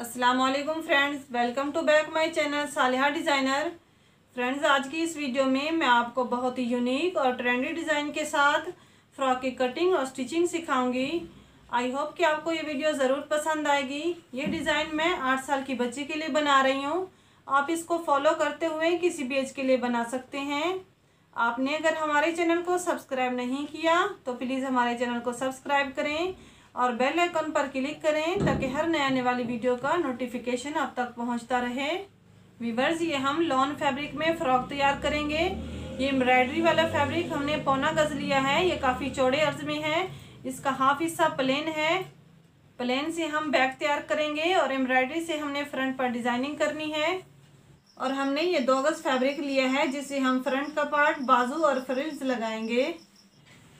वालेकुम friends welcome to back my channel Saliha designer friends आज की इस वीडियो में मैं आपको बहुत ही यूनिक और ट्रेंडी डिज़ाइन के साथ फ्रॉक की कटिंग और स्टिचिंग सिखाऊँगी। आई होप कि आपको ये वीडियो ज़रूर पसंद आएगी। ये डिज़ाइन मैं आठ साल की बच्ची के लिए बना रही हूँ। आप इसको फॉलो करते हुए किसी भी एज के लिए बना सकते हैं। आपने अगर हमारे चैनल को सब्सक्राइब नहीं किया तो प्लीज़ हमारे चैनल को सब्सक्राइब करें। और बेल आइकन पर क्लिक करें ताकि हर नए आने वाली वीडियो का नोटिफिकेशन आप तक पहुँचता रहे। वीवर्स ये हम लॉन फैब्रिक में फ्रॉक तैयार करेंगे। ये एम्ब्रॉयडरी वाला फैब्रिक हमने पौना गज लिया है, ये काफ़ी चौड़े अर्ज़ में है। इसका हाफ़ हिस्सा प्लेन है। प्लेन से हम बैक तैयार करेंगे और एम्ब्रॉयडरी से हमने फ्रंट पर डिज़ाइनिंग करनी है। और हमने ये दो गज फैब्रिक लिया है, जिसे हम फ्रंट का पार्ट बाजू और फ्रिल्स लगाएँगे।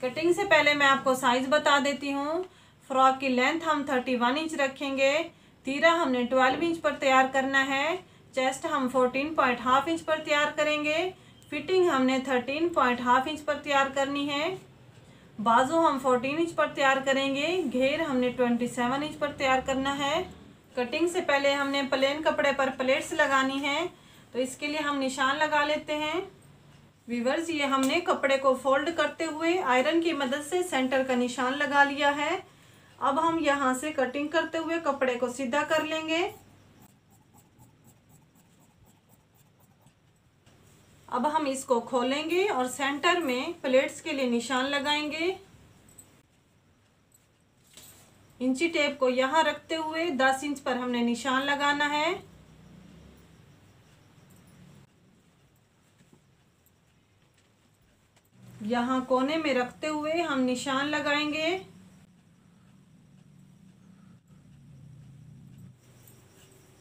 कटिंग से पहले मैं आपको साइज़ बता देती हूँ। फ्रॉक की लेंथ हम थर्टी वन इंच रखेंगे। तीरा हमने ट्वेल्व इंच पर तैयार करना है। चेस्ट हम फोर्टीन पॉइंट हाफ़ इंच पर तैयार करेंगे। फिटिंग हमने थर्टीन पॉइंट हाफ़ इंच पर तैयार करनी है। बाजू हम फोर्टीन इंच पर तैयार करेंगे। घेर हमने ट्वेंटी सेवन इंच पर तैयार करना है। कटिंग से पहले हमने प्लेन कपड़े पर प्लेट्स लगानी है। तो इसके लिए हम निशान लगा लेते हैं। वीवर्स ये हमने कपड़े को फोल्ड करते हुए आयरन की मदद से सेंटर का निशान लगा लिया है। अब हम यहाँ से कटिंग करते हुए कपड़े को सीधा कर लेंगे। अब हम इसको खोलेंगे और सेंटर में प्लेट्स के लिए निशान लगाएँगे। इंची टेप को यहाँ रखते हुए 10 इंच पर हमने निशान लगाना है। यहाँ कोने में रखते हुए हम निशान लगाएँगे।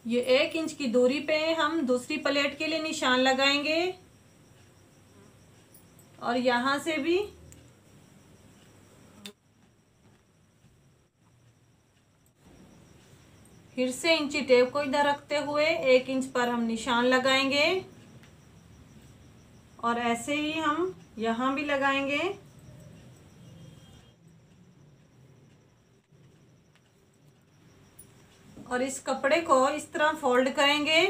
ये एक इंच की दूरी पे हम दूसरी प्लेट के लिए निशान लगाएँगे। और यहाँ से भी फिर से इंची टेप को इधर रखते हुए एक इंच पर हम निशान लगाएँगे। और ऐसे ही हम यहाँ भी लगाएँगे। और इस कपड़े को इस तरह फोल्ड करेंगे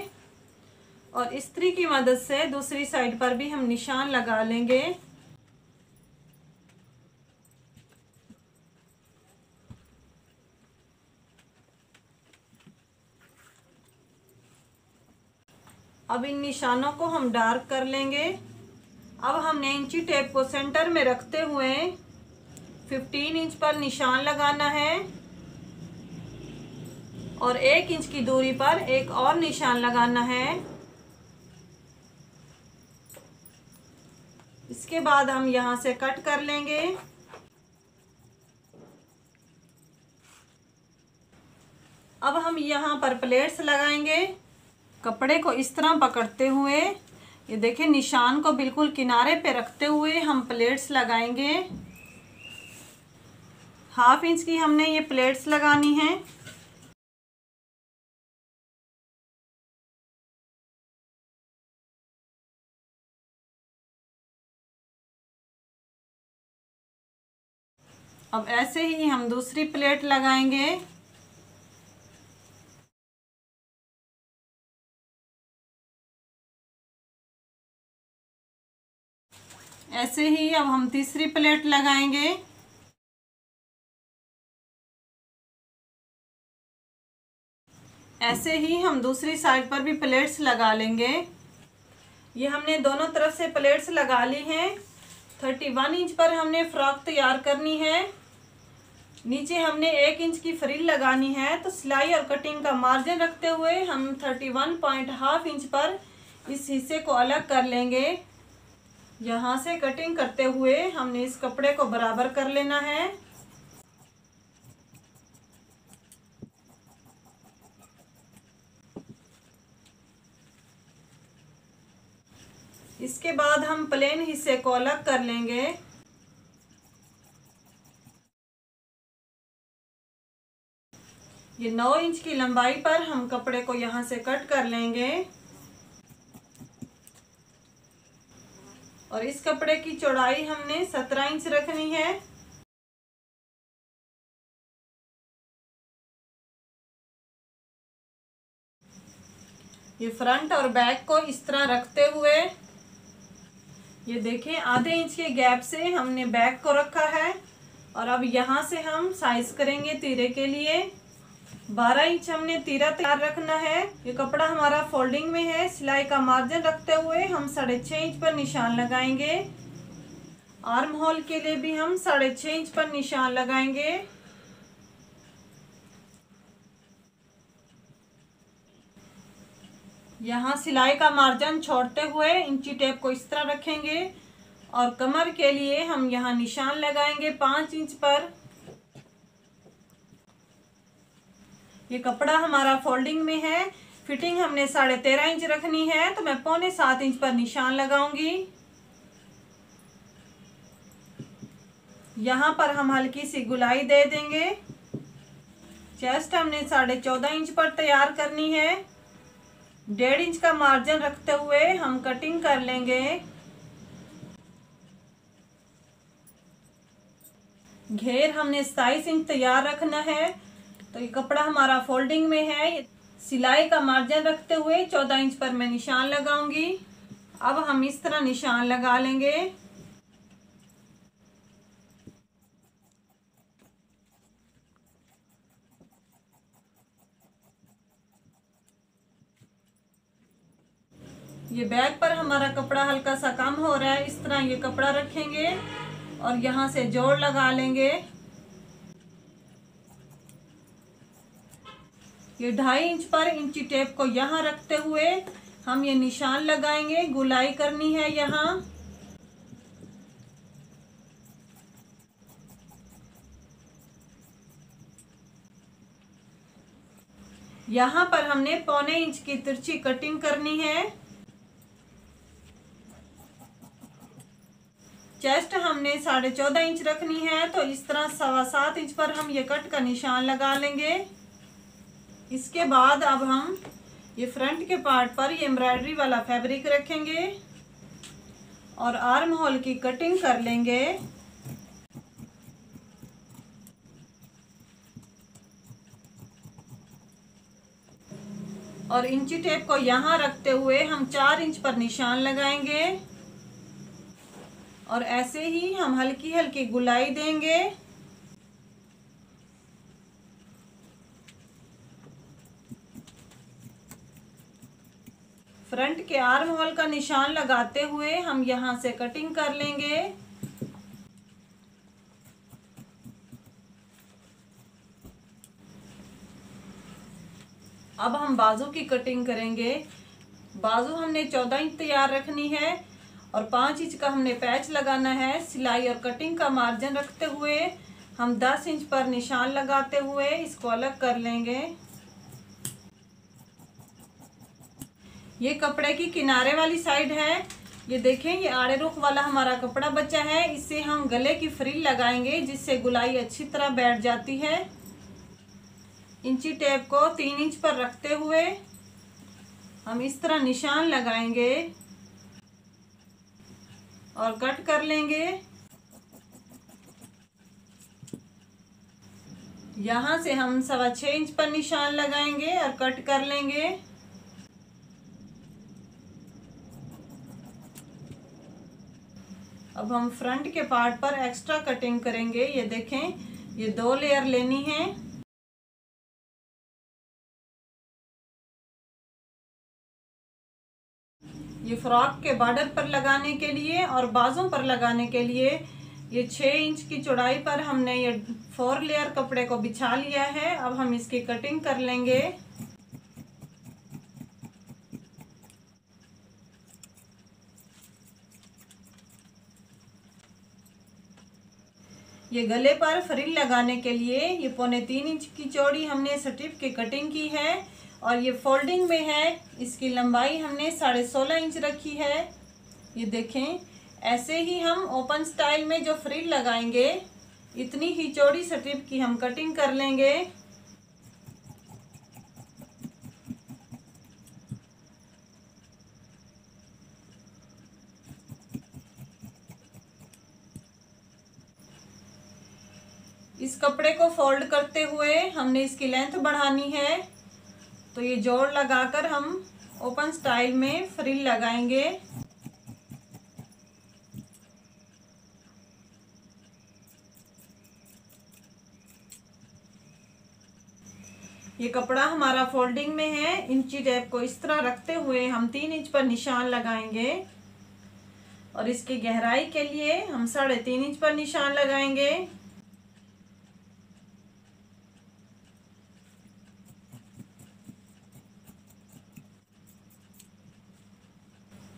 और इस्त्री की मदद से दूसरी साइड पर भी हम निशान लगा लेंगे। अब इन निशानों को हम डार्क कर लेंगे। अब हमने इंची टेप को सेंटर में रखते हुए 15 इंच पर निशान लगाना है। और एक इंच की दूरी पर एक और निशान लगाना है। इसके बाद हम यहाँ से कट कर लेंगे। अब हम यहाँ पर प्लेट्स लगाएँगे। कपड़े को इस तरह पकड़ते हुए, ये देखिए, निशान को बिल्कुल किनारे पे रखते हुए हम प्लेट्स लगाएँगे। हाफ़ इंच की हमने ये प्लेट्स लगानी है। अब ऐसे ही हम दूसरी प्लेट लगाएँगे। ऐसे ही अब हम तीसरी प्लेट लगाएँगे। ऐसे ही हम दूसरी साइड पर भी प्लेट्स लगा लेंगे। ये हमने दोनों तरफ़ से प्लेट्स लगा ली हैं। थर्टी वन इंच पर हमने फ्रॉक तैयार करनी है। नीचे हमने एक इंच की फ्रिल लगानी है तो सिलाई और कटिंग का मार्जिन रखते हुए हम thirty one point half inch पर इस हिस्से को अलग कर लेंगे। यहाँ से कटिंग करते हुए हमने इस कपड़े को बराबर कर लेना है। इसके बाद हम प्लेन हिस्से को अलग कर लेंगे। ये नौ इंच की लंबाई पर हम कपड़े को यहाँ से कट कर लेंगे। और इस कपड़े की चौड़ाई हमने सत्रह इंच रखनी है। ये फ्रंट और बैक को इस तरह रखते हुए, ये देखें, आधे इंच के गैप से हमने बैक को रखा है। और अब यहाँ से हम साइज़ करेंगे तीरे के लिए। बारह इंच हमने तीरा तैयार रखना है। ये कपड़ा हमारा फोल्डिंग में है। सिलाई का मार्जिन रखते हुए हम साढ़े छः इंच पर निशान लगाएँगे। आर्म होल के लिए भी हम साढ़े छः इंच पर निशान लगाएँगे। यहाँ सिलाई का मार्जिन छोड़ते हुए इंची टेप को इस तरह रखेंगे। और कमर के लिए हम यहाँ निशान लगाएँगे पाँच इंच पर। ये कपड़ा हमारा फोल्डिंग में है। फिटिंग हमने साढ़े तेरह इंच रखनी है तो मैं पौने सात इंच पर निशान लगाऊँगी। यहाँ पर हम हल्की सी गुलाई दे देंगे। चेस्ट हमने साढ़े चौदह इंच पर तैयार करनी है। डेढ़ इंच का मार्जिन रखते हुए हम कटिंग कर लेंगे। घेर हमने सताइस इंच तैयार रखना है। तो ये कपड़ा हमारा फोल्डिंग में है। सिलाई का मार्जिन रखते हुए चौदह इंच पर मैं निशान लगाऊँगी। अब हम इस तरह निशान लगा लेंगे। ये बैग पर हमारा कपड़ा हल्का सा कम हो रहा है। इस तरह ये कपड़ा रखेंगे और यहाँ से जोड़ लगा लेंगे। ये ढाई इंच पर इंची टेप को यहाँ रखते हुए हम ये निशान लगाएँगे। गुलाई करनी है यहाँ। यहाँ पर हमने पौने इंच की तिरछी कटिंग करनी है। चेस्ट हमने साढ़े चौदह इंच रखनी है तो इस तरह सवा सात इंच पर हम ये कट का निशान लगा लेंगे। इसके बाद अब हम ये फ्रंट के पार्ट पर ये एम्ब्रॉयडरी वाला फैब्रिक रखेंगे और आर्म होल की कटिंग कर लेंगे। और इंची टेप को यहाँ रखते हुए हम चार इंच पर निशान लगाएँगे और ऐसे ही हम हल्की हल्की गुलाई देंगे। फ्रंट के आर्म होल का निशान लगाते हुए हम यहाँ से कटिंग कर लेंगे। अब हम बाजू की कटिंग करेंगे। बाजू हमने चौदह इंच तैयार रखनी है और पाँच इंच का हमने पैच लगाना है। सिलाई और कटिंग का मार्जिन रखते हुए हम दस इंच पर निशान लगाते हुए इसको अलग कर लेंगे। ये कपड़े की किनारे वाली साइड है। ये देखें, ये आड़े रुख वाला हमारा कपड़ा बचा है। इससे हम गले की फ्रिल लगाएँगे, जिससे गुलाई अच्छी तरह बैठ जाती है। इंची टेप को तीन इंच पर रखते हुए हम इस तरह निशान लगाएँगे और कट कर लेंगे। यहाँ से हम सवा छः इंच पर निशान लगाएँगे और कट कर लेंगे। अब हम फ्रंट के पार्ट पर एक्स्ट्रा कटिंग करेंगे। ये देखें, ये दो लेयर लेनी है। ये फ्रॉक के बॉर्डर पर लगाने के लिए और बाजों पर लगाने के लिए ये छः इंच की चौड़ाई पर हमने ये फोर लेयर कपड़े को बिछा लिया है। अब हम इसकी कटिंग कर लेंगे। ये गले पर फ्रिल लगाने के लिए ये पौने तीन इंच की चौड़ी हमने स्टिप की कटिंग की है और ये फोल्डिंग में है। इसकी लंबाई हमने साढ़े सोलह इंच रखी है। ये देखें, ऐसे ही हम ओपन स्टाइल में जो फ्रिल लगाएँगे, इतनी ही चौड़ी स्टिप की हम कटिंग कर लेंगे। इस कपड़े को फोल्ड करते हुए हमने इसकी लेंथ बढ़ानी है। तो ये जोड़ लगाकर हम ओपन स्टाइल में फ्रिल लगाएँगे। ये कपड़ा हमारा फोल्डिंग में है। इंची टेप को इस तरह रखते हुए हम तीन इंच पर निशान लगाएँगे। और इसकी गहराई के लिए हम साढ़े तीन इंच पर निशान लगाएँगे।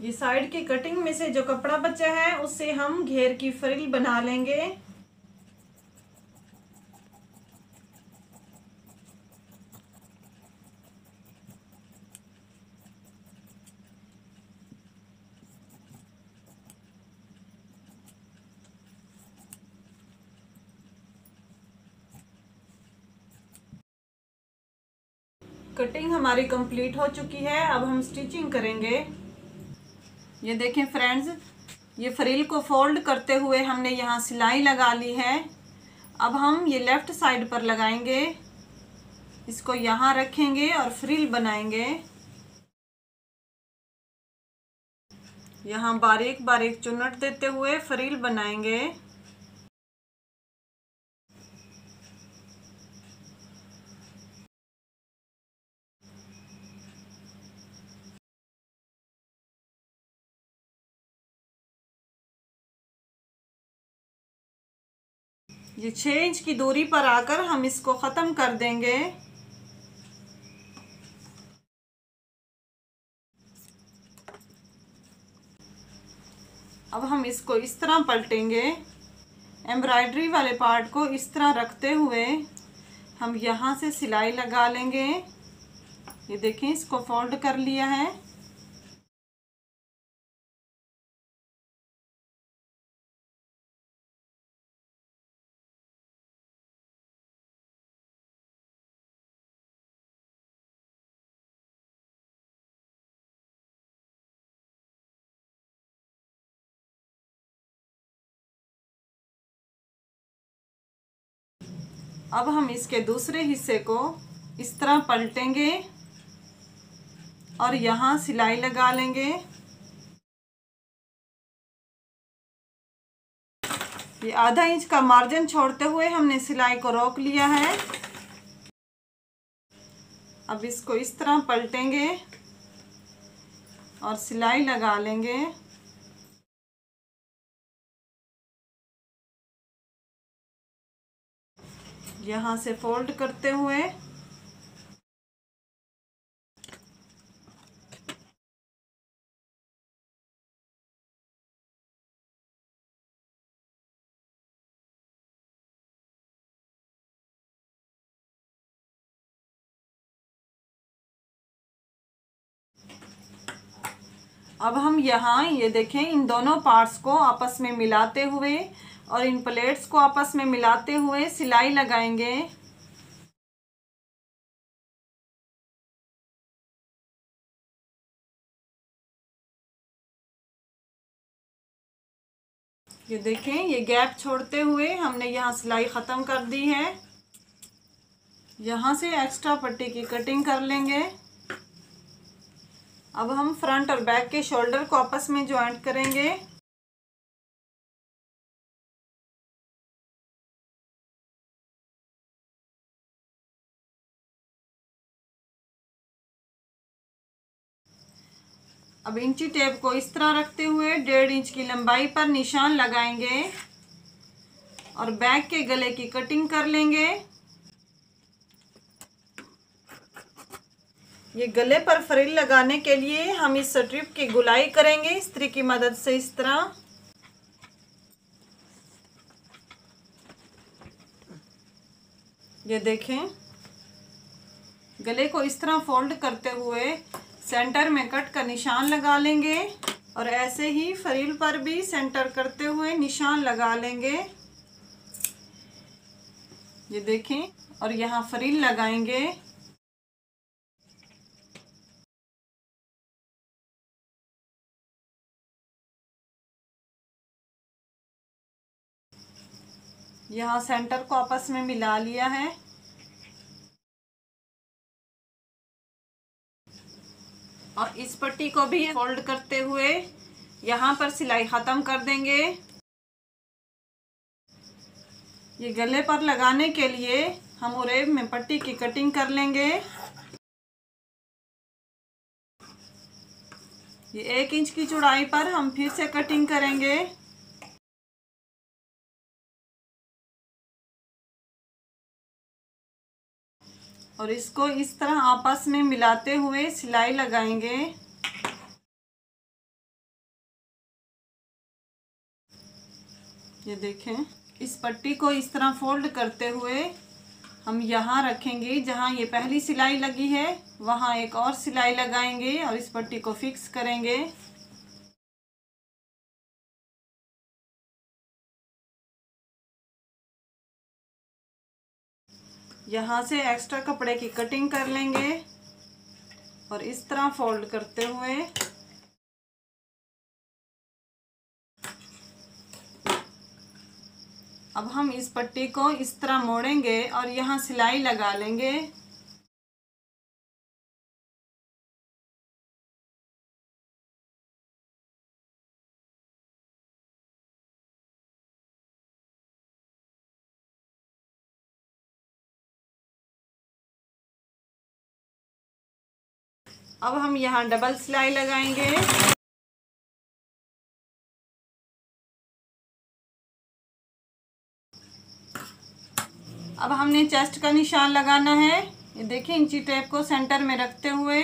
ये साइड की कटिंग में से जो कपड़ा बचा है उससे हम घेर की फ्रिल बना लेंगे। कटिंग हमारी कंप्लीट हो चुकी है, अब हम स्टिचिंग करेंगे। ये देखें फ्रेंड्स ये फ्रिल को फोल्ड करते हुए हमने यहाँ सिलाई लगा ली है। अब हम ये लेफ़्ट साइड पर लगाएँगे। इसको यहाँ रखेंगे और फ्रिल बनाएँगे। यहाँ बारीक बारीक चुनट देते हुए फ्रिल बनाएँगे। ये छः इंच की दूरी पर आकर हम इसको ख़त्म कर देंगे। अब हम इसको इस तरह पलटेंगे। एम्ब्रॉयडरी वाले पार्ट को इस तरह रखते हुए हम यहाँ से सिलाई लगा लेंगे। ये देखें, इसको फोल्ड कर लिया है। अब हम इसके दूसरे हिस्से को इस तरह पलटेंगे और यहाँ सिलाई लगा लेंगे। ये आधा इंच का मार्जिन छोड़ते हुए हमने सिलाई को रोक लिया है। अब इसको इस तरह पलटेंगे और सिलाई लगा लेंगे। यहाँ से फोल्ड करते हुए। अब हम यहाँ, ये देखें, इन दोनों पार्ट्स को आपस में मिलाते हुए और इन प्लेट्स को आपस में मिलाते हुए सिलाई लगाएँगे। ये देखें, ये गैप छोड़ते हुए हमने यहाँ सिलाई ख़त्म कर दी है। यहाँ से एक्स्ट्रा पट्टी की कटिंग कर लेंगे। अब हम फ्रंट और बैक के शोल्डर को आपस में ज्वाइंट करेंगे। अब इंची टेप को इस तरह रखते हुए डेढ़ इंच की लंबाई पर निशान लगाएँगे और बैक के गले की कटिंग कर लेंगे। ये गले पर फ्रिल लगाने के लिए हम इस स्ट्रिप की गुलाई करेंगे, स्त्री की मदद से इस तरह। ये देखें, गले को इस तरह फोल्ड करते हुए सेंटर में कट का निशान लगा लेंगे और ऐसे ही फरील पर भी सेंटर करते हुए निशान लगा लेंगे। ये देखें, और यहाँ फरील लगाएँगे। यहाँ सेंटर को आपस में मिला लिया है। और इस पट्टी को भी फोल्ड करते हुए यहाँ पर सिलाई ख़त्म कर देंगे। ये गले पर लगाने के लिए हम उरेब में पट्टी की कटिंग कर लेंगे। ये एक इंच की चौड़ाई पर हम फिर से कटिंग करेंगे। और इसको इस तरह आपस में मिलाते हुए सिलाई लगाएँगे। ये देखें, इस पट्टी को इस तरह फोल्ड करते हुए हम यहाँ रखेंगे जहाँ ये पहली सिलाई लगी है, वहाँ एक और सिलाई लगाएँगे और इस पट्टी को फिक्स करेंगे। यहाँ से एक्स्ट्रा कपड़े की कटिंग कर लेंगे और इस तरह फोल्ड करते हुए अब हम इस पट्टी को इस तरह मोड़ेंगे और यहाँ सिलाई लगा लेंगे। अब हम यहाँ डबल सिलाई लगाएँगे। अब हमने चेस्ट का निशान लगाना है। ये देखिए इंची टेप को सेंटर में रखते हुए।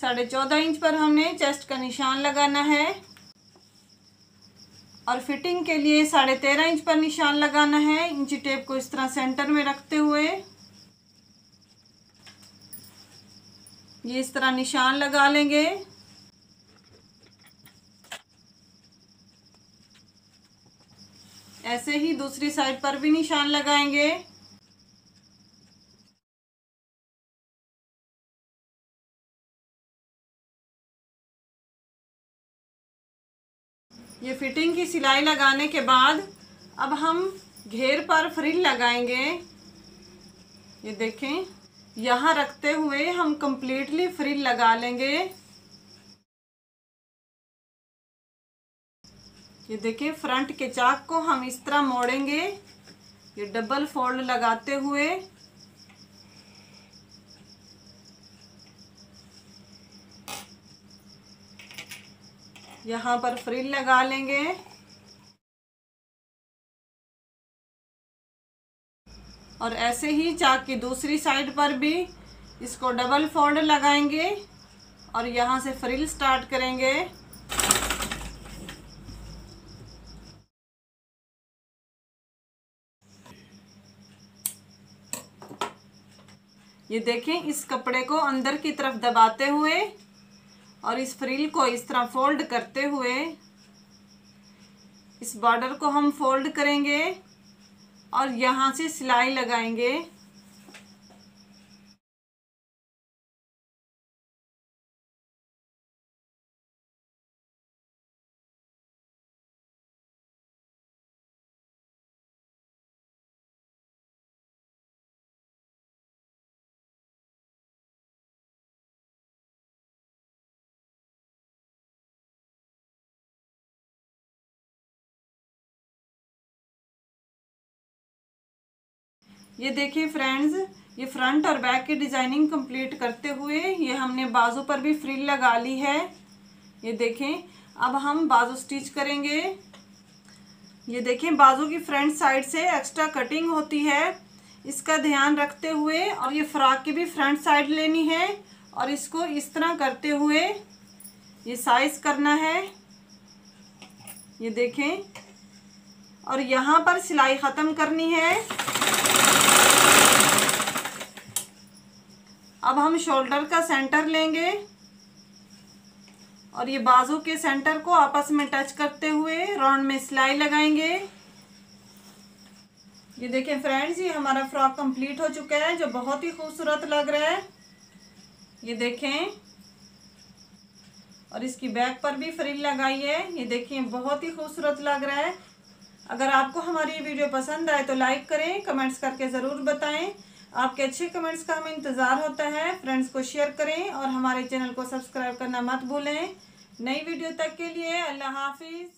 साढ़े चौदह इंच पर हमने चेस्ट का निशान लगाना है। और फिटिंग के लिए साढ़े तेरह इंच पर निशान लगाना है। इंची टेप को इस तरह सेंटर में रखते हुए। ये इस तरह निशान लगा लेंगे। ऐसे ही दूसरी साइड पर भी निशान लगाएँगे। ये फिटिंग की सिलाई लगाने के बाद अब हम घेर पर फ्रिल लगाएँगे। ये देखें। यहाँ रखते हुए हम कंप्लीटली फ्रिल लगा लेंगे। ये देखिए फ्रंट के चाक को हम इस तरह मोड़ेंगे। ये डबल फोल्ड लगाते हुए। यहाँ पर फ्रिल लगा लेंगे। और ऐसे ही चाक की दूसरी साइड पर भी इसको डबल फोल्ड लगाएँगे और यहाँ से फ्रिल स्टार्ट करेंगे। ये देखें, इस कपड़े को अंदर की तरफ़ दबाते हुए और इस फ्रिल को इस तरह फोल्ड करते हुए इस बॉर्डर को हम फोल्ड करेंगे। और यहाँ से सिलाई लगाएँगे। ये देखिए फ्रेंड्स ये फ्रंट और बैक की डिज़ाइनिंग कंप्लीट करते हुए ये हमने बाजू पर भी फ्रिल लगा ली है। ये देखें, अब हम बाजू स्टिच करेंगे। ये देखें, बाजू की फ्रंट साइड से एक्स्ट्रा कटिंग होती है। इसका ध्यान रखते हुए और ये फ्रॉक की भी फ्रंट साइड लेनी है और इसको इस तरह करते हुए ये साइज़ करना है। ये देखें, और यहाँ पर सिलाई ख़त्म करनी है। अब हम शोल्डर का सेंटर लेंगे और ये बाजू के सेंटर को आपस में टच करते हुए राउंड में सिलाई लगाएँगे। ये देखें फ्रेंड्स, ये हमारा फ्रॉक कंप्लीट हो चुका है, जो बहुत ही खूबसूरत लग रहा है। ये देखें, और इसकी बैक पर भी फ्रिल लगाई है। ये देखें बहुत ही खूबसूरत लग रहा है। अगर आपको हमारी वीडियो पसंद आए तो लाइक करें, कमेंट्स करके ज़रूर बताएँ। आपके अच्छे कमेंट्स का हमें इंतज़ार होता है। फ्रेंड्स को शेयर करें और हमारे चैनल को सब्सक्राइब करना मत भूलें। नई वीडियो तक के लिए अल्लाह हाफिज़।